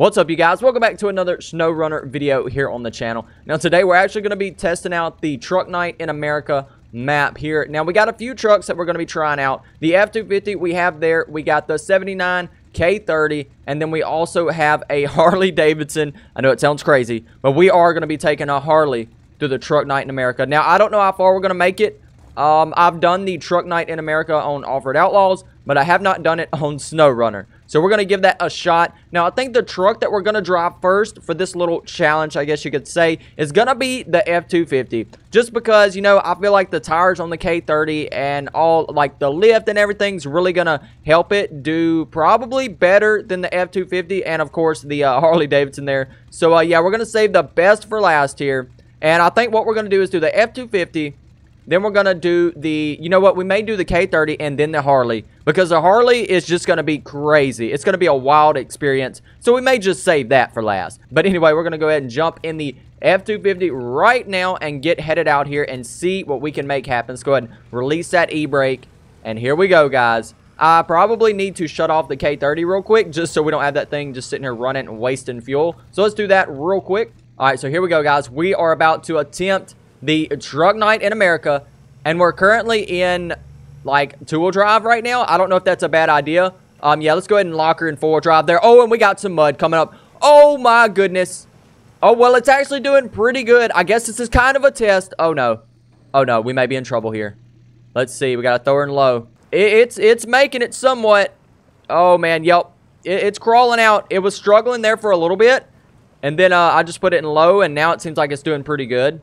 What's up, you guys? Welcome back to another SnowRunner video here on the channel. Now, today we're actually going to be testing out the Truck Night in America map here. Now, we got a few trucks that we're going to be trying out. The F-250 we have there. We got the 79 K30, and then we also have a Harley Davidson. I know it sounds crazy, but we are going to be taking a Harley through the Truck Night in America. Now, I don't know how far we're going to make it. Um, I've done the Truck Night in America on Off-Road Outlaws, but I have not done it on SnowRunner. So we're going to give that a shot. Now, I think the truck that we're going to drive first for this little challenge, I guess you could say, is going to be the F-250. Just because, you know, I feel like the tires on the K30 and all, like, the lift and everything's really going to help it do probably better than the F-250 and, of course, the uh, Harley-Davidson there. So, uh, yeah, we're going to save the best for last here. And I think what we're going to do is do the F-250 then we're going to do the, you know what, we may do the K30 and then the Harley. Because the Harley is just going to be crazy. It's going to be a wild experience. So we may just save that for last. But anyway, we're going to go ahead and jump in the F-250 right now and get headed out here and see what we can make happen. Let's go ahead and release that e-brake. And here we go, guys. I probably need to shut off the K30 real quick just so we don't have that thing just sitting here running and wasting fuel. So let's do that real quick. All right, so here we go, guys. We are about to attempt the Truck Night in America, and we're currently in, like, two-wheel drive right now. I don't know if that's a bad idea. Um, yeah, let's go ahead and lock her in four-wheel drive there. Oh, and we got some mud coming up. Oh, my goodness. Oh, well, it's actually doing pretty good. I guess this is kind of a test. Oh, no. Oh, no, we may be in trouble here. Let's see. We got to throw her in low. It, it's, it's making it somewhat. Oh, man, yep. It, it's crawling out. It was struggling there for a little bit. And then uh, I just put it in low, and now it seems like it's doing pretty good.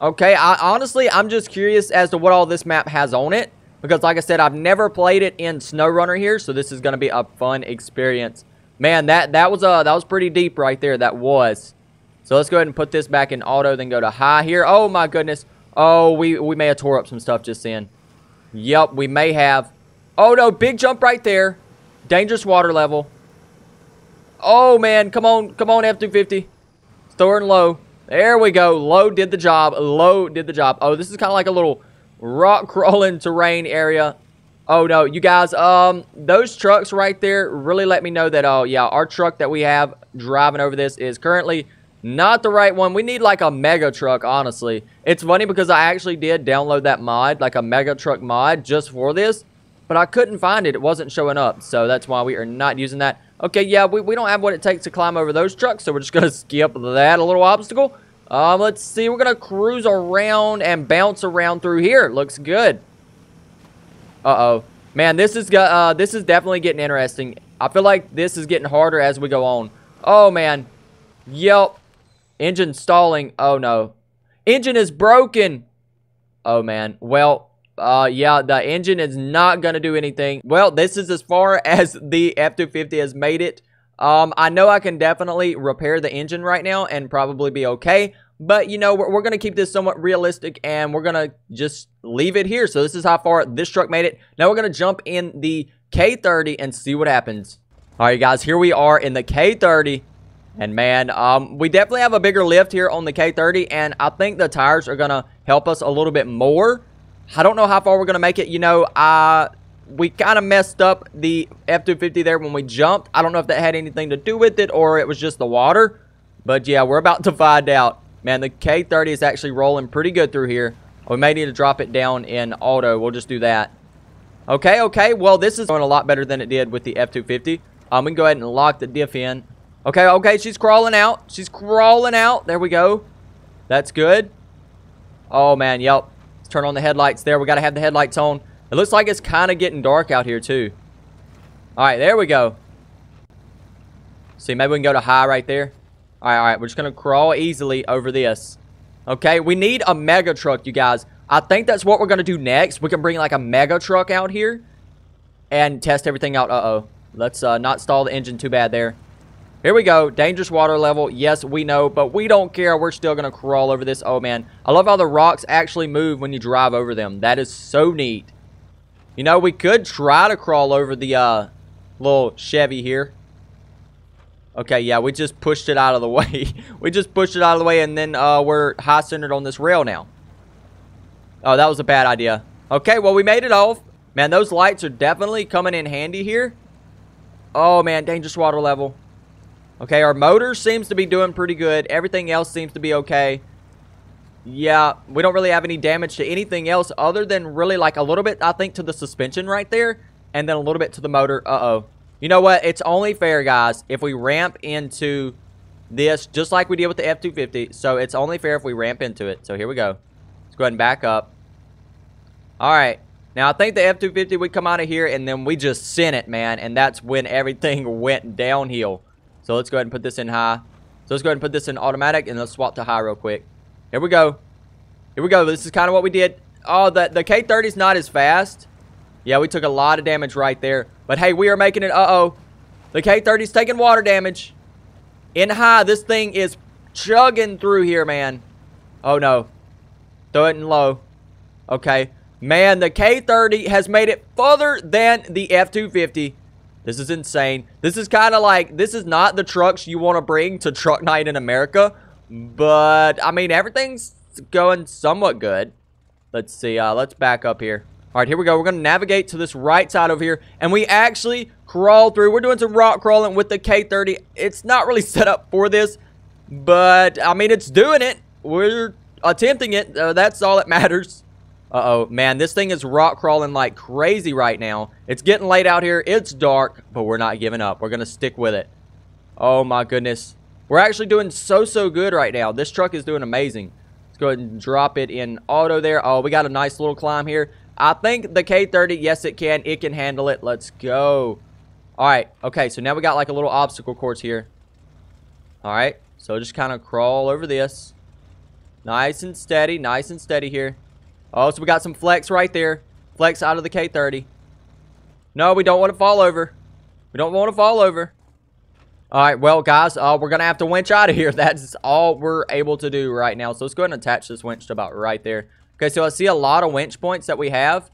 Okay, I, honestly, I'm just curious as to what all this map has on it. Because like I said, I've never played it in SnowRunner here, so this is going to be a fun experience. Man, that, that, was, uh, that was pretty deep right there. That was. So let's go ahead and put this back in auto, then go to high here. Oh, my goodness. Oh, we, we may have tore up some stuff just then. Yep, we may have. Oh, no, big jump right there. Dangerous water level. Oh, man, come on, come on, F-250. Throw her low. There we go. Low did the job. Low did the job. Oh, this is kind of like a little rock crawling terrain area. Oh, no. You guys, um, those trucks right there really let me know that, oh, yeah, our truck that we have driving over this is currently not the right one. We need like a mega truck, honestly. It's funny because I actually did download that mod, like a mega truck mod just for this, but I couldn't find it. It wasn't showing up, so that's why we are not using that. Okay, yeah, we, we don't have what it takes to climb over those trucks, so we're just going to skip that a little obstacle. Um, let's see. We're going to cruise around and bounce around through here. Looks good. Uh-oh. Man, this is uh, this is definitely getting interesting. I feel like this is getting harder as we go on. Oh, man. Yep. Engine stalling. Oh, no. Engine is broken. Oh, man. Well, uh, yeah, the engine is not going to do anything. Well, this is as far as the F-250 has made it. Um, I know I can definitely repair the engine right now and probably be okay. But, you know, we're, we're going to keep this somewhat realistic and we're going to just leave it here. So this is how far this truck made it. Now we're going to jump in the K30 and see what happens. All right, guys, here we are in the K30. And, man, um, we definitely have a bigger lift here on the K30. And I think the tires are going to help us a little bit more. I don't know how far we're going to make it. You know, uh, we kind of messed up the F-250 there when we jumped. I don't know if that had anything to do with it or it was just the water. But, yeah, we're about to find out. Man, the K30 is actually rolling pretty good through here. We may need to drop it down in auto. We'll just do that. Okay, okay. Well, this is going a lot better than it did with the F-250. Um, we can go ahead and lock the diff in. Okay, okay. She's crawling out. She's crawling out. There we go. That's good. Oh, man. Yep. Let's turn on the headlights there. We got to have the headlights on. It looks like it's kind of getting dark out here, too. All right, there we go. See, maybe we can go to high right there. All right, all right. We're just going to crawl easily over this. Okay, we need a mega truck, you guys. I think that's what we're going to do next. We can bring, like, a mega truck out here and test everything out. Uh-oh. Let's uh, not stall the engine too bad there. Here we go. Dangerous water level. Yes, we know, but we don't care. We're still going to crawl over this. Oh, man. I love how the rocks actually move when you drive over them. That is so neat. You know, we could try to crawl over the uh, little Chevy here. Okay, yeah, we just pushed it out of the way. we just pushed it out of the way, and then uh, we're high-centered on this rail now. Oh, that was a bad idea. Okay, well, we made it off. Man, those lights are definitely coming in handy here. Oh, man, dangerous water level. Okay, our motor seems to be doing pretty good. Everything else seems to be okay. Yeah, we don't really have any damage to anything else other than really like a little bit, I think, to the suspension right there. And then a little bit to the motor. Uh-oh. You know what? It's only fair, guys, if we ramp into this just like we did with the F-250. So it's only fair if we ramp into it. So here we go. Let's go ahead and back up. All right. Now, I think the F-250 would come out of here, and then we just sent it, man. And that's when everything went downhill. So let's go ahead and put this in high. So let's go ahead and put this in automatic, and let's swap to high real quick. Here we go. Here we go. This is kind of what we did. Oh, the, the K-30 is not as fast. Yeah, we took a lot of damage right there. But hey, we are making it. Uh-oh. The K-30 is taking water damage. In high, this thing is chugging through here, man. Oh, no. Throw it in low. Okay. Man, the K-30 has made it further than the F-250. This is insane. This is kind of like, this is not the trucks you want to bring to truck night in America. But, I mean, everything's going somewhat good. Let's see. Uh, let's back up here. All right, here we go. We're going to navigate to this right side over here. And we actually crawl through. We're doing some rock crawling with the K30. It's not really set up for this. But, I mean, it's doing it. We're attempting it. Uh, that's all that matters. Uh-oh. Man, this thing is rock crawling like crazy right now. It's getting late out here. It's dark. But we're not giving up. We're going to stick with it. Oh, my goodness. We're actually doing so, so good right now. This truck is doing amazing. Let's go ahead and drop it in auto there. Oh, we got a nice little climb here. I think the K30, yes, it can. It can handle it. Let's go. All right. Okay, so now we got like a little obstacle course here. All right. So just kind of crawl over this. Nice and steady. Nice and steady here. Oh, so we got some flex right there. Flex out of the K30. No, we don't want to fall over. We don't want to fall over. All right, well, guys, uh, we're going to have to winch out of here. That's all we're able to do right now. So let's go ahead and attach this winch to about right there. Okay, so I see a lot of winch points that we have.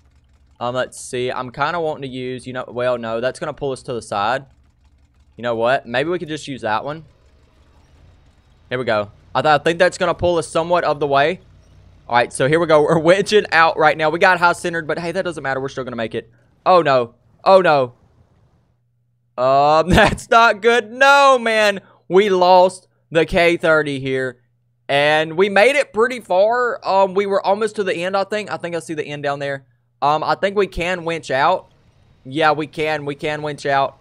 Um, let's see. I'm kind of wanting to use, you know, well, no, that's going to pull us to the side. You know what? Maybe we could just use that one. Here we go. I, th I think that's going to pull us somewhat of the way. All right, so here we go. We're winching out right now. We got high centered, but hey, that doesn't matter. We're still going to make it. Oh, no. Oh, no. Um, that's not good. No, man. We lost the K30 here. And we made it pretty far. Um, we were almost to the end, I think. I think I see the end down there. Um, I think we can winch out. Yeah, we can. We can winch out.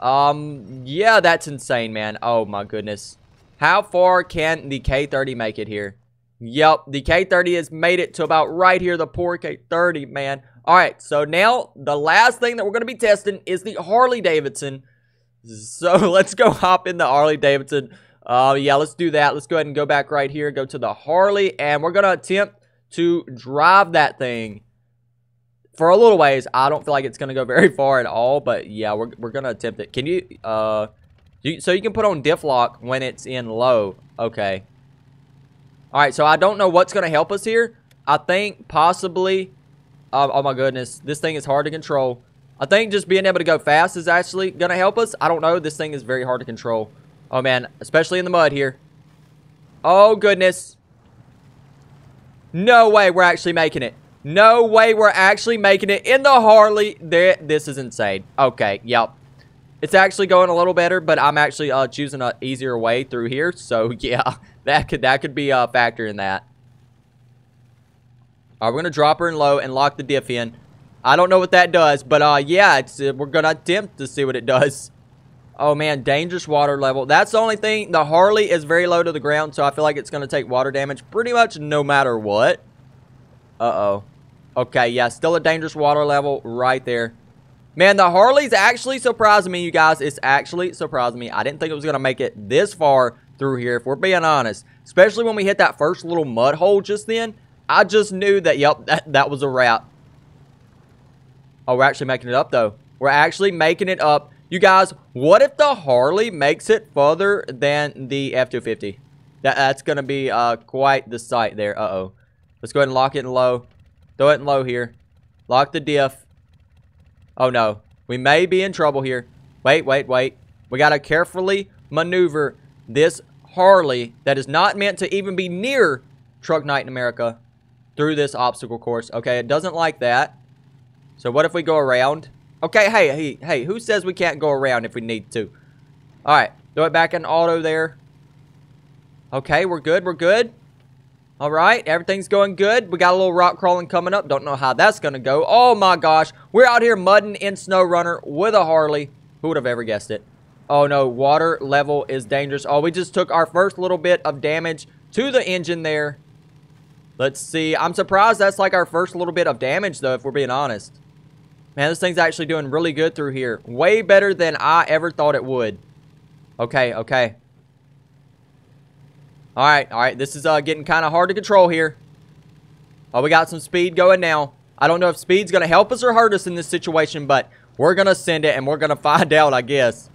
Um, yeah, that's insane, man. Oh, my goodness. How far can the K30 make it here? Yep, the K30 has made it to about right here. The poor K30, man. All right, so now the last thing that we're going to be testing is the Harley Davidson. So let's go hop in the Harley Davidson. Uh, yeah, let's do that. Let's go ahead and go back right here. Go to the Harley, and we're going to attempt to drive that thing for a little ways. I don't feel like it's going to go very far at all, but yeah, we're, we're going to attempt it. Can you, uh, you, so you can put on diff lock when it's in low. Okay. All right, so I don't know what's going to help us here. I think possibly Oh, oh, my goodness. This thing is hard to control. I think just being able to go fast is actually going to help us. I don't know. This thing is very hard to control. Oh, man. Especially in the mud here. Oh, goodness. No way we're actually making it. No way we're actually making it in the Harley. There, this is insane. Okay, yep. It's actually going a little better, but I'm actually uh, choosing an easier way through here. So, yeah, that could that could be a factor in that. Uh, we're going to drop her in low and lock the diff in. I don't know what that does, but uh, yeah, it's, uh, we're going to attempt to see what it does. Oh, man, dangerous water level. That's the only thing. The Harley is very low to the ground, so I feel like it's going to take water damage pretty much no matter what. Uh-oh. Okay, yeah, still a dangerous water level right there. Man, the Harley's actually surprising me, you guys. It's actually surprising me. I didn't think it was going to make it this far through here, if we're being honest. Especially when we hit that first little mud hole just then. I just knew that, yep, that, that was a wrap. Oh, we're actually making it up, though. We're actually making it up. You guys, what if the Harley makes it further than the F-250? That, that's going to be uh, quite the sight there. Uh-oh. Let's go ahead and lock it in low. Throw it in low here. Lock the diff. Oh, no. We may be in trouble here. Wait, wait, wait. We got to carefully maneuver this Harley that is not meant to even be near Truck Night in America through this obstacle course. Okay, it doesn't like that. So what if we go around? Okay, hey, hey, hey, who says we can't go around if we need to? All right, throw it back in auto there. Okay, we're good, we're good. All right, everything's going good. We got a little rock crawling coming up. Don't know how that's going to go. Oh, my gosh. We're out here mudding in SnowRunner with a Harley. Who would have ever guessed it? Oh, no. Water level is dangerous. Oh, we just took our first little bit of damage to the engine there. Let's see. I'm surprised that's like our first little bit of damage, though, if we're being honest. Man, this thing's actually doing really good through here. Way better than I ever thought it would. Okay, okay. All right, all right. This is uh, getting kind of hard to control here. Oh, we got some speed going now. I don't know if speed's going to help us or hurt us in this situation, but we're going to send it and we're going to find out, I guess.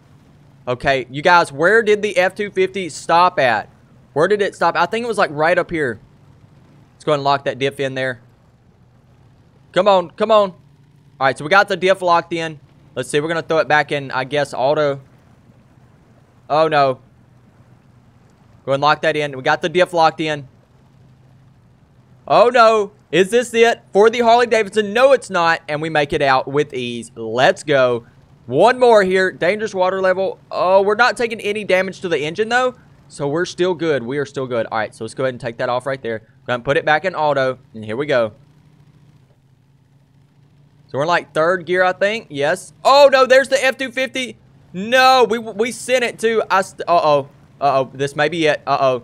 Okay, you guys, where did the F-250 stop at? Where did it stop? I think it was like right up here. Let's go and lock that diff in there. Come on, come on. All right, so we got the diff locked in. Let's see, we're going to throw it back in, I guess, auto. Oh, no. Go and lock that in. We got the diff locked in. Oh no. Is this it for the Harley Davidson? No, it's not. And we make it out with ease. Let's go. One more here. Dangerous water level. Oh, we're not taking any damage to the engine though. So we're still good. We are still good. All right, so let's go ahead and take that off right there. Gonna put it back in auto. And here we go. So we're in like third gear, I think. Yes. Oh, no, there's the F-250. No, we, we sent it to... Uh-oh. Uh-oh, this may be it. Uh-oh.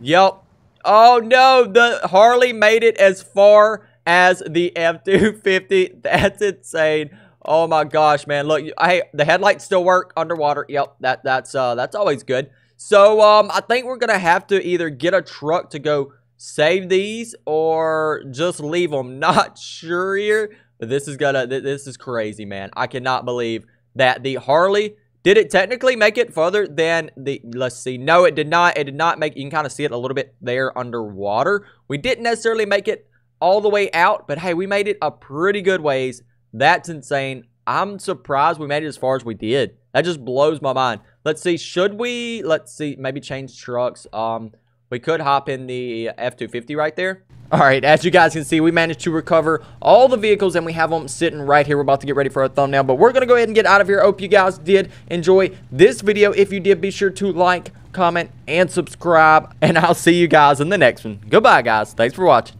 Yep. Oh, no, the Harley made it as far as the F-250. That's insane. Oh, my gosh, man. Look, hey, the headlights still work underwater. Yep, that that's uh that's always good. So, um, I think we're going to have to either get a truck to go save these or just leave them. Not sure here, but this is gonna, this is crazy, man. I cannot believe that the Harley did it technically make it further than the, let's see, no, it did not. It did not make, you can kind of see it a little bit there underwater. We didn't necessarily make it all the way out, but hey, we made it a pretty good ways. That's insane. I'm surprised we made it as far as we did. That just blows my mind. Let's see, should we, let's see, maybe change trucks. Um, We could hop in the F-250 right there. All right, as you guys can see, we managed to recover all the vehicles and we have them sitting right here. We're about to get ready for a thumbnail, but we're going to go ahead and get out of here. hope you guys did enjoy this video. If you did, be sure to like, comment, and subscribe, and I'll see you guys in the next one. Goodbye, guys. Thanks for watching.